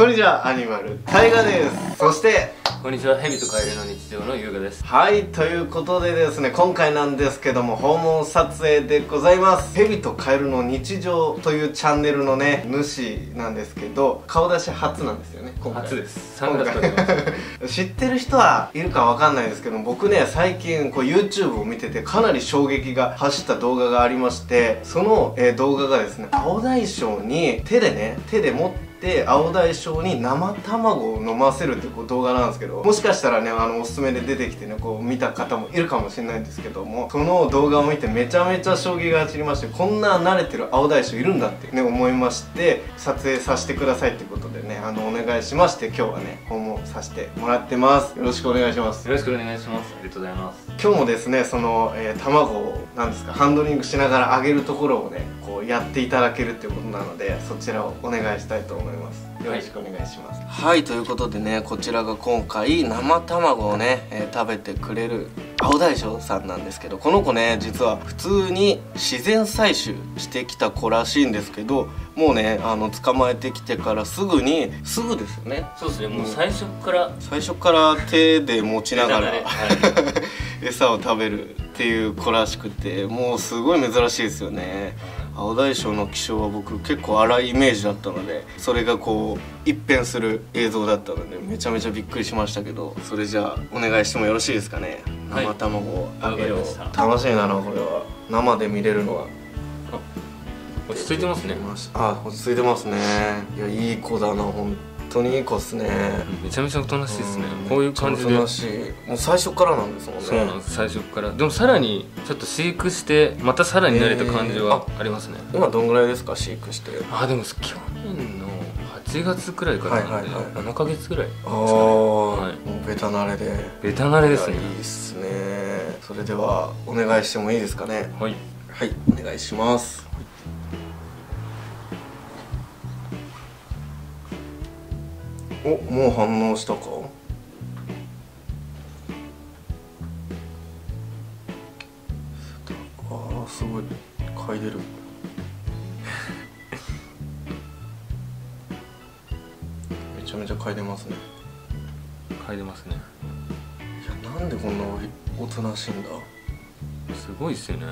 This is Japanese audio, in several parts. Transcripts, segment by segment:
こんにちはアニマル。タイガです。そしてこんにちは。ヘビとカエルの日常の優雅です。はいということでですね今回なんですけども訪問撮影でございます。ヘビとカエルの日常というチャンネルのね主なんですけど顔出し初なんですよね今回。初です。サングラスかけました知ってる人はいるかわかんないですけど僕ね最近こう YouTube を見ててかなり衝撃が走った動画がありましてその、えー動画がですね青大将に手でね手で持って青大将に生卵を飲ませるっていうこう動画なんですけどもしかしたらねあのおすすめで出てきてねこう見た方もいるかもしれないんですけどもその動画を見てめちゃめちゃ衝撃が走りましてこんな慣れてる青大将いるんだってね思いまして撮影させてくださいってことでねあのお願いしまして今日はね訪問させてもらってます。よろしくお願いします。よろしくお願いします。ありがとうございます。今日もですねその、えー卵をなんですかハンドリングしながら揚げるところをねこうやっていただけるっていうことなのでそちらをお願いしたいと思いますよろしくお願いします。はい、ということでねこちらが今回生卵をね、えー食べてくれる青大将さんなんですけどこの子ね実は普通に自然採取してきた子らしいんですけどもうねあの捕まえてきてからすぐにすぐですよね。そうですねもう最初から最初から手で持ちながら、はい。餌を食べるっていう子らしくてもうすごい珍しいですよね青大将の気象は僕結構荒いイメージだったのでそれがこう一変する映像だったのでめちゃめちゃびっくりしましたけどそれじゃあお願いしてもよろしいですかね？はい。生卵を。揚げよう、わかりま楽しいなこれは。生で見れるのは。落ち着いてますね。あ落ち着いてますね。いやいい子だな本当にいい子っすね。めちゃめちゃおとなしいですね。ん。こういう感じで。めっちゃおとなしい。もう最初からなんですもんね。そうなんです。最初から。でもさらにちょっと飼育してまたさらに慣れた感じはありますね。今どんぐらいですか？飼育して。あでも去年の8月くらいからなんではいはいはい7ヶ月くらいああ、はい。もうベタ慣れで。ベタ慣れですね。いやいいっすね。それではお願いしてもいいですかね？はい。はいお願いしますおもう反応したか？あーすごい。嗅いでる。めちゃめちゃ嗅いでますね。嗅いでますね。いやなんでこんなおおとなしいんだ？すごいっすよね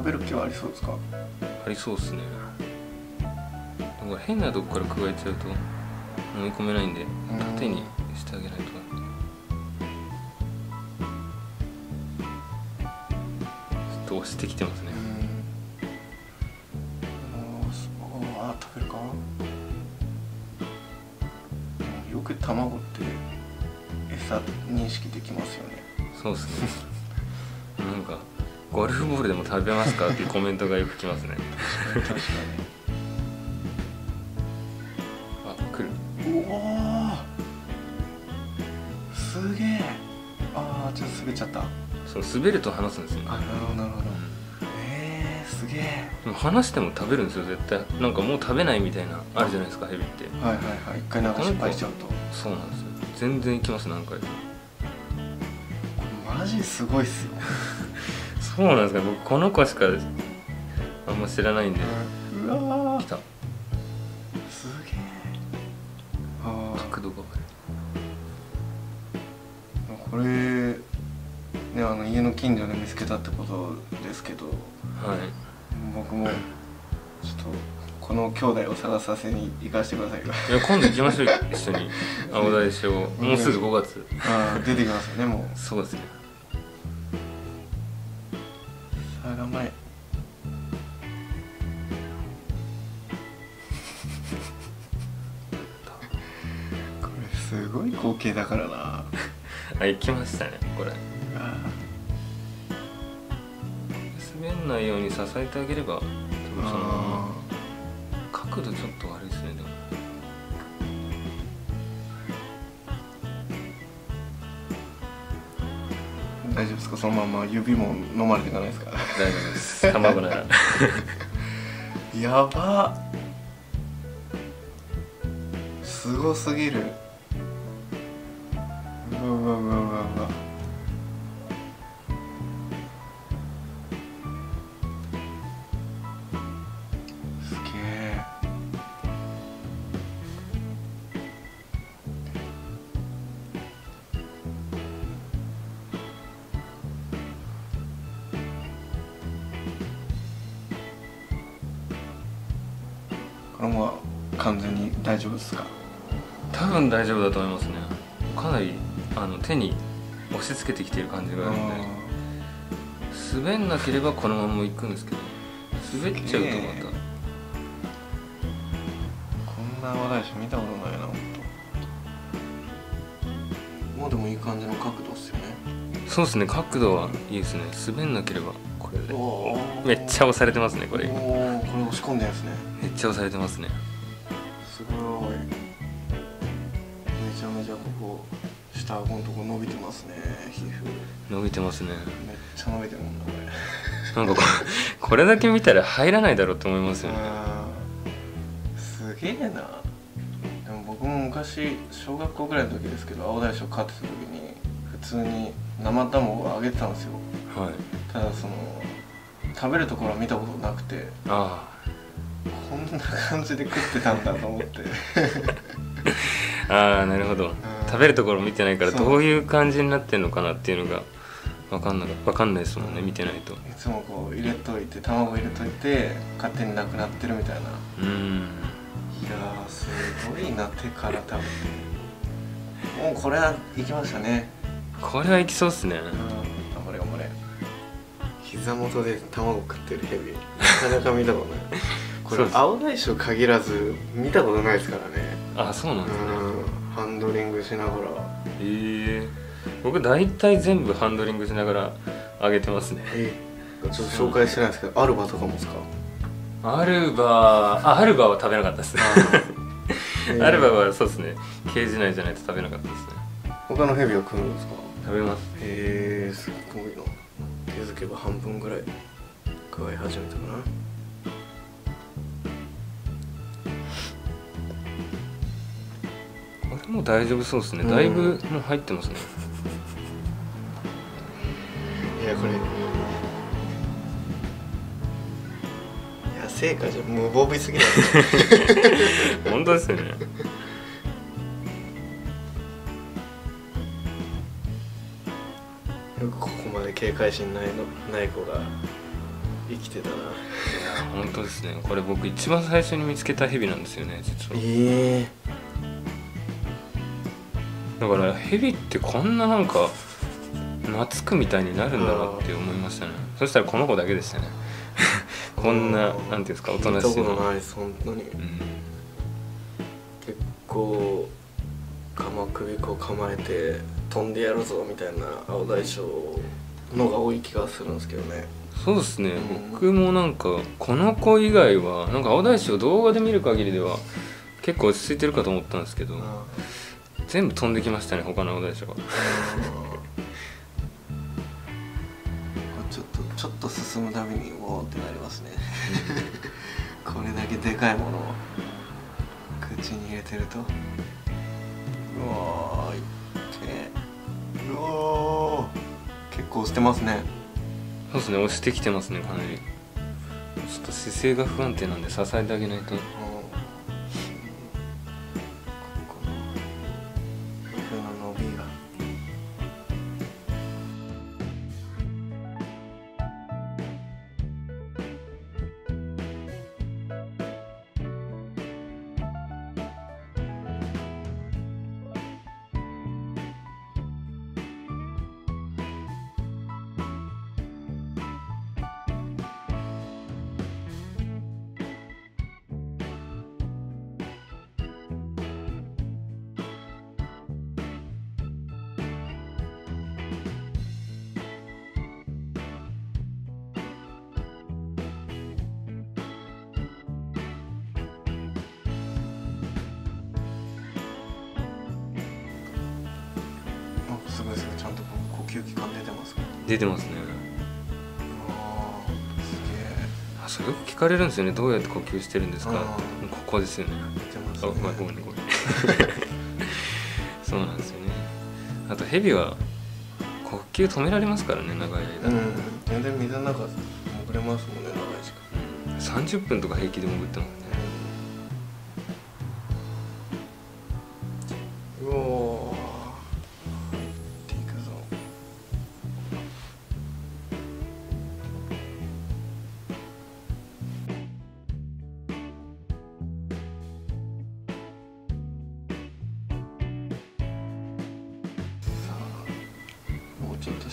食べる気はありそうですか？ありそうっすね。なんか変なとこから加えちゃうと飲み込めないんでうん。縦にしてあげないと。ちょっと押してきてますね。あー食べるか？よく卵って餌認識できますよね。そうっすねゴルフボールでも食べますかっていうコメントがよく来ますね。確かあ来る。おーすげえ。ああちょっと滑っちゃった。そう滑ると離すんですよ。ねあなるほどなるほど。えー、すげえ。でも離しても食べるんですよ絶対。なんかもう食べないみたいなあるじゃないですかヘビって。はいはいはい。一回なんか失敗しちゃうと。こそうなんですよ。全然いきます何回か。れマジすごいっすよそうなんですか。僕この子しかあんま知らないんで。うわー。来た。すげえ角度がこれねあの家の近所で見つけたってことですけど。はい。僕もちょっとこの兄弟を探させに行かせてください。よいや今度行きましょう。よ一緒に。青大将。もうすぐ5月。ああ出てきますよねもう。そうですね頑張れ。これすごい光景だからな。あ行きましたねこれ。あ滑んないように支えてあげれば角度ちょっと悪いですねでも大丈夫ですか？そのまま指も飲まれていかないですか？大丈夫です。卵なら。やばすごすぎるこれも完全に大丈夫ですか？多分大丈夫だと思いますね。かなりあの手に押し付けてきてる感じがあるんで。滑んなければこのまま行くんですけど。滑っちゃうとますげえ。こんな話見たことないな本当もうでもいい感じの角度っすよね。たそうですね。角度はいいですね。滑んなければこれめっちゃ押されてますねこれ。これ押し込んでるんですね。めっちゃ押されてますね。すごい。めちゃめちゃここ下顎のとこ伸びてますね皮膚。伸びてますね。めっちゃ伸びてるもんなこれ。なんかこ これだけ見たら入らないだろうと思いますよね。すげえな。でも僕も昔小学校ぐらいの時ですけど青大将飼ってた時に普通に生卵をあげてたんですよはい。ただその食べるところは見たことなくてあこんな感じで食ってたんだと思って。あああなるほど。食べるところ見てないからどういう感じになってんのかなっていうのが分かんなか分かんないですもんね見てないと。いつもこう入れといて卵入れといて勝手になくなってるみたいな。うーん。いやーすごいな手から食べて。もうこれはいきましたね。これはいきそうっすね。うん膝元で卵食ってるヘビ。なかなか見たことない。これ青大将限らず見たことないですからね。あそうなんですね。うん。ハンドリングしながら。へえ。僕大体全部ハンドリングしながら上げてますね。えちょっと紹介してないですけどアルバとかもですか？アルバあアルバは食べなかったです。ね アルバはそうですね。ケージ内じゃないと食べなかったですね。他のヘビは食うんですか？食べます。へえすっごいな。気づけば半分ぐらい食い始めたかな。これもう大丈夫そうですね。うん。だいぶもう入ってますね。いやこれ。いや成果じゃ無防備すぎない 本当ですよね警戒心ないのない子が生きてたな。いや本当ですね。これ僕一番最初に見つけたヘビなんですよね実は。ええだからヘビってこんななんか懐くみたいになるんだなって思いましたね。そしたらこの子だけでしたね。こんななんていうんですかおとなしいの。見たことないです本当に。うん。結構鎌首こう構えて飛んでやるぞみたいな青大将のが多い気がするんですけどね。そうですね、うん僕もなんかこの子以外はなんか青大将動画で見る限りでは結構落ち着いてるかと思ったんですけどあ全部飛んできましたね他の青大将が。ー。ちょっとちょっと進むたびにおおってなりますね。これだけでかいものを口に入れてると。うわーい。ってうおー結構押してますね。そうですね押してきてますねかなり。ちょっと姿勢が不安定なんで支えてあげないと。ごいすごいちゃんと呼吸器官出てますか出てますね。あーすあそれよく聞かれるんですよね。どうやって呼吸してるんですか。ここですよね。あごめんごめんごめんそうなんですよね。あとヘビは呼吸止められますからね長い間、うん。全然水の中潜れますもんね長い時間。うん30分とか平気で潜ってますね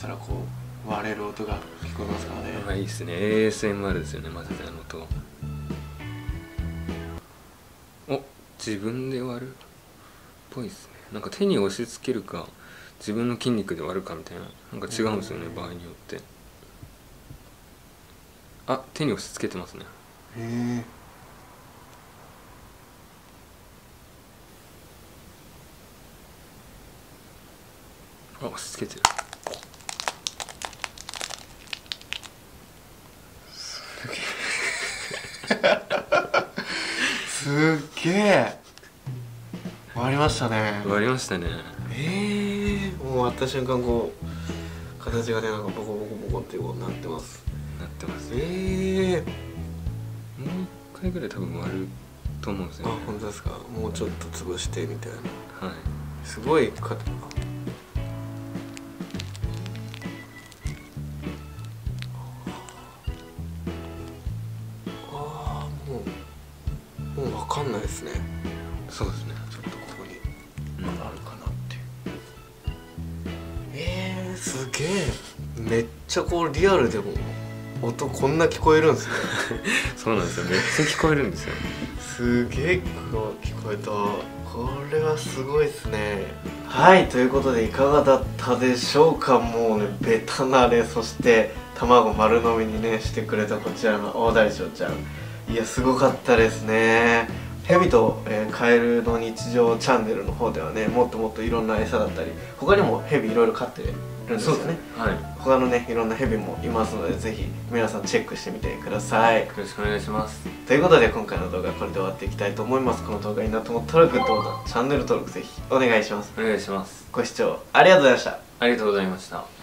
したらこう割れる音が聞こえますからね。あいいですね。ASMR ですよね混ぜたのとお自分で割るっぽいですね。なんか手に押し付けるか自分の筋肉で割るかみたいな。なんか違うんですよね場合によって。あ手に押し付けてますね。へえ。あ押し付けてるすっげえ。割りましたね。割りましたね。ええもう割った瞬間こう形がねなんかボコボコボコってことになってます。なってます。ええもう一回ぐらい多分割ると思うんですあよね。本当ですか。もうちょっと潰してみたいな。はい。すごいかですね。そうですね。ちょっとここに。まだあるかなっていう。えー、すげえ。めっちゃこうリアルでも音こんな聞こえるんですね。そうなんですよ。めっちゃ聞こえるんですよ。すげえこう聞こえた。これはすごいですね。はいということでいかがだったでしょうか。もうねベタなれ。そして卵丸飲みにねしてくれたこちらの大大将ちゃん。いやすごかったですねヘビと、えーカエルの日常チャンネルの方ではねもっともっといろんな餌だったり他にもヘビいろいろ飼ってるんですよね。はい。よ他のねいろんなヘビもいますのでぜひ皆さんチェックしてみてください。ろしくお願いします。ということで今回の動画はこれで終わっていきたいと思います。この動画いいなと思ったらグッドボタンチャンネル登録ぜひお願いします。お願いします。ご視聴ありがとうございました。ありがとうございました